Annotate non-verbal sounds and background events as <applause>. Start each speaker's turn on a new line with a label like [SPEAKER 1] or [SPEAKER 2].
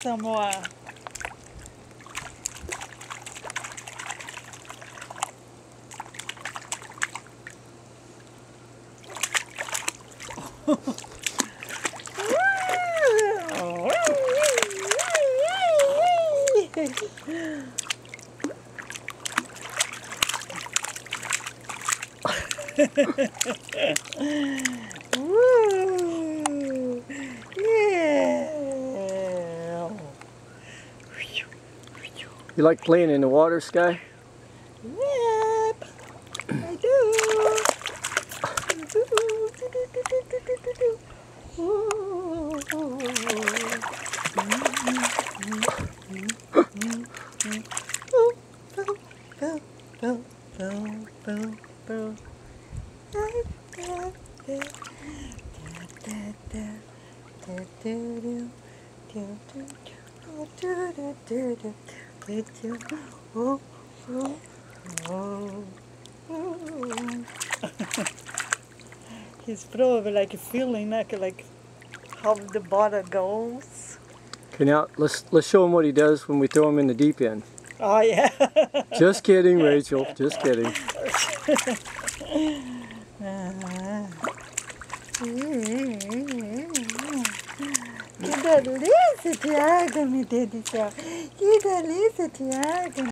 [SPEAKER 1] Some more. <laughs> Yeah.
[SPEAKER 2] You like playing in the water, Sky?
[SPEAKER 1] Yep, I do. Oh, <laughs> oh. <laughs> He's probably like feeling like like how the bottle goes.
[SPEAKER 2] Okay, now let's let's show him what he does when we throw him in the deep end.
[SPEAKER 1] Oh yeah. <laughs>
[SPEAKER 2] Just kidding, Rachel. Just kidding.
[SPEAKER 1] Que <laughs> uh-huh. Delícia, Tiago, meu Deus do céu. Que delícia, Tiago.